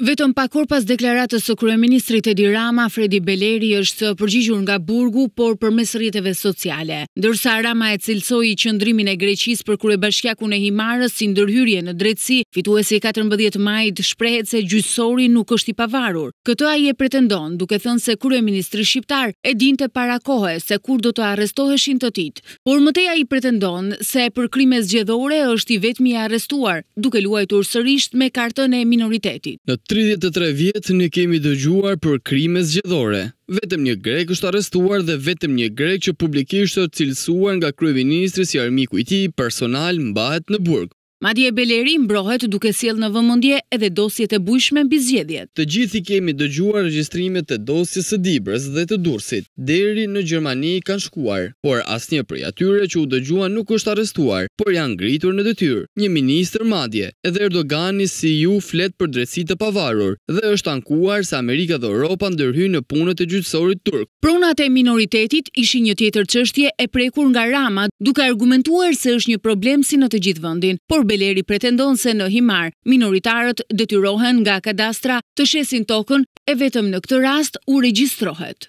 Vetëm pak orë pas deklaratës së kryeministrit Edi Rama, Fredi Beleri është përgjigjur nga burgu, por përmes rrjeteve sociale. Ndërsa Rama e cilësoi qëndrimin e Greqisë për kryebashkiakun e Himarës si ndërhyrje në drejtësi, fituesi i katërmbëdhjetë majit shprehet se gjyqësori nuk është i pavarur. Këtë ai e pretendon, duke thënë se kryeministri shqiptar e dinte para kohe se kur do të arrestoheshin të tijtë. Por më tej ai pretendon se për krime zgjedhore është i vetmi i arrestuar, duke luajtur sërisht me kartën e minoritetit. Në tridhjetë e tre vjet ne kemi dëgjuar për krime zgjedhore. Vetëm një grek është arrestuar dhe vetëm një grek që publikisht është cilësuar nga kryeministri si armiku i tij personal mbahet në burg. Madje Beleri mbrohet duke sjellë në vëmendje edhe dosjet e bujshme mbi zgjedhjet. Të gjithë i kemi dëgjuar regjistrimet e dosjes së Dibrës dhe të Durrësit. Deri në Gjermani kanë shkuar, por asnjë prej atyre që u dëgjuan nuk është arrestuar, por janë ngritur në detyrë, një ministër madje. Edhe Erdogani si ju flet për drejtësi të pavarur dhe është ankuar se Amerika dhe Europa ndërhyjnë në punët e gjyqësorit turk. Pronat e minoritetit ishin një tjetër çështje e prekur nga Rama, duke argumentuar se është një problem si në të gjithë vendin. Por Beleri pretendon se në Himarë, minoritarët detyrohen nga kadastra të shesin tokën e vetëm në këtë rast u regjistrohet.